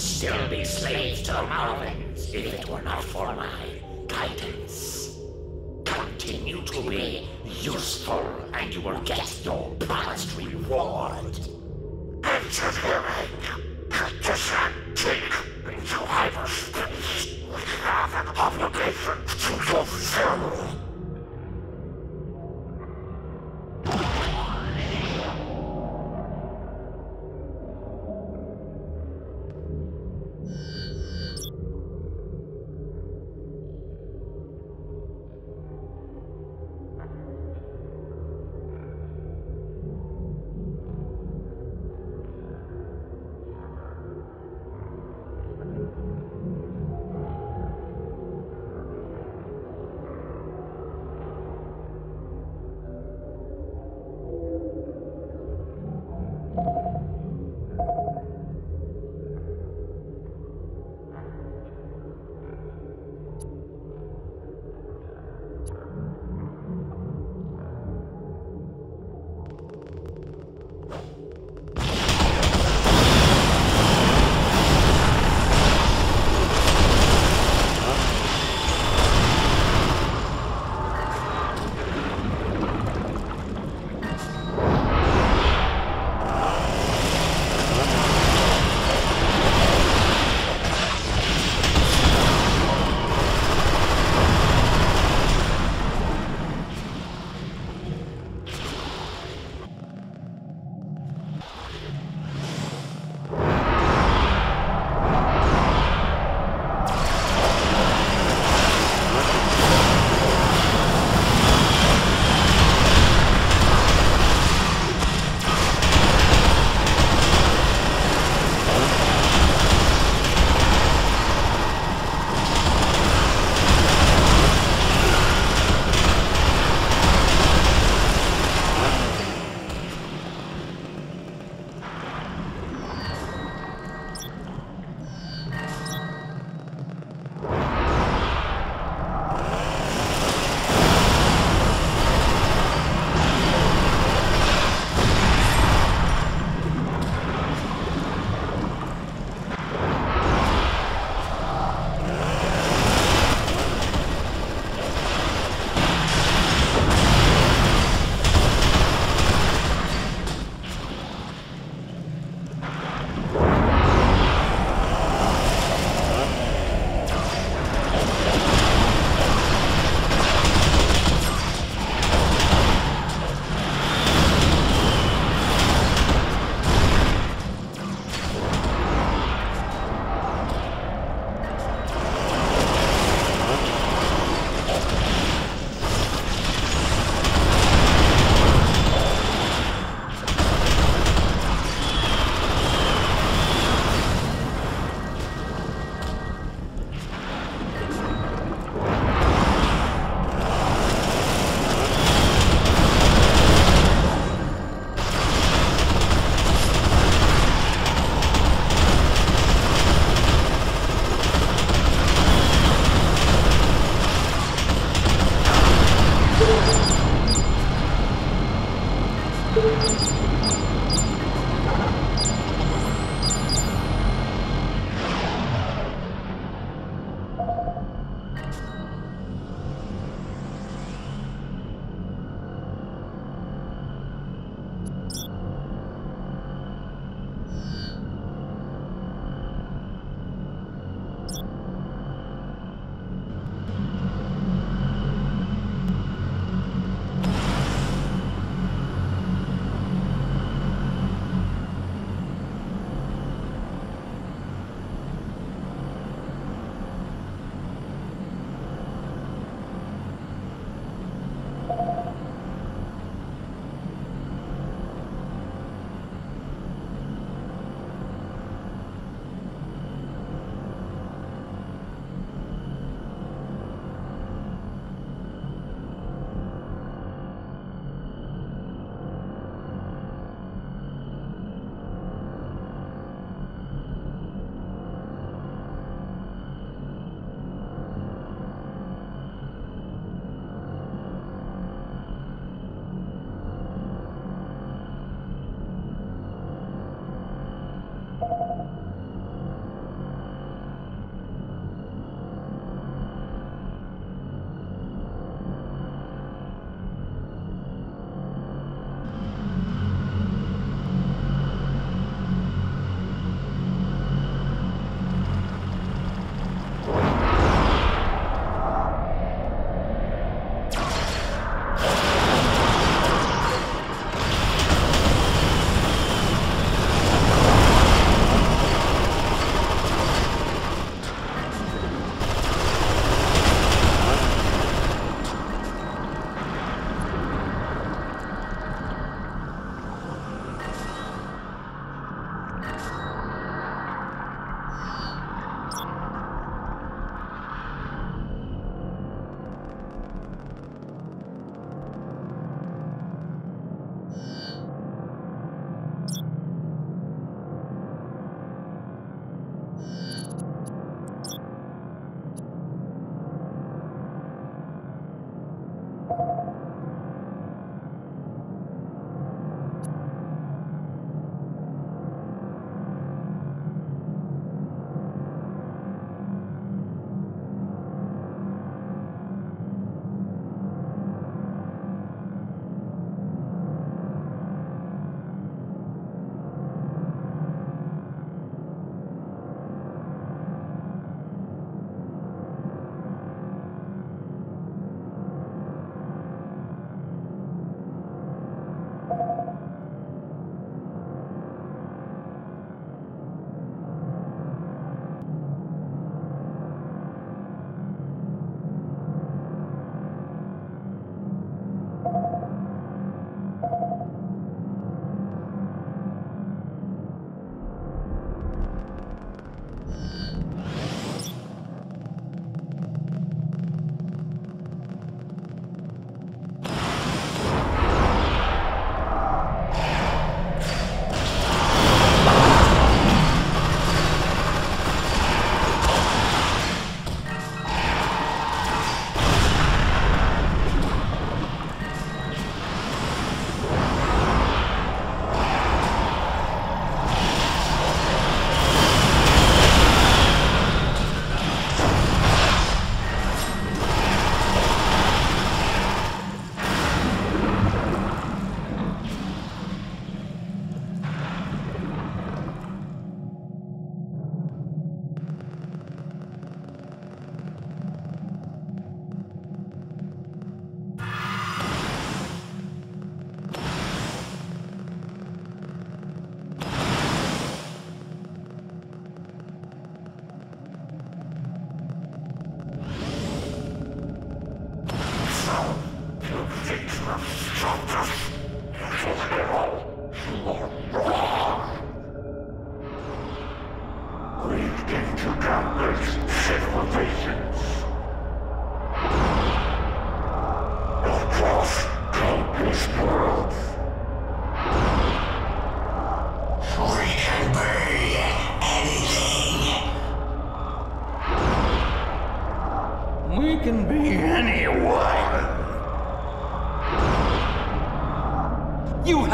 still be slaves to the Malvans if it were not for my guidance. Continue to be useful, and you will get your promised reward. Engineering descending into hyperspace. We have an obligation to fulfill.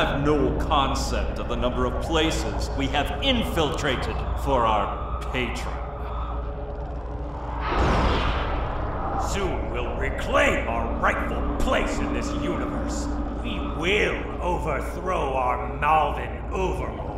Have no concept of the number of places we have infiltrated for our patron. Soon we'll reclaim our rightful place in this universe. We will overthrow our Malvan overlords.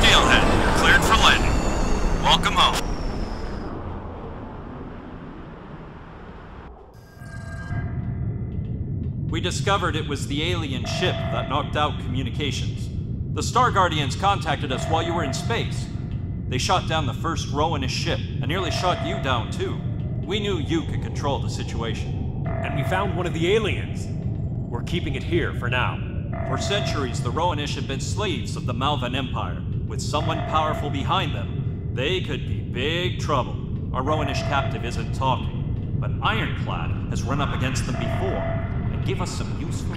Steelhead, cleared for landing. Welcome home. We discovered it was the alien ship that knocked out communications. The Star Guardians contacted us while you were in space. They shot down the first Rowanist ship and nearly shot you down too. We knew you could control the situation. And we found one of the aliens. We're keeping it here for now. For centuries, the Roanish had been slaves of the Malvan Empire. With someone powerful behind them, they could be big trouble. Our Roanish captive isn't talking, but Ironclad has run up against them before and give us some useful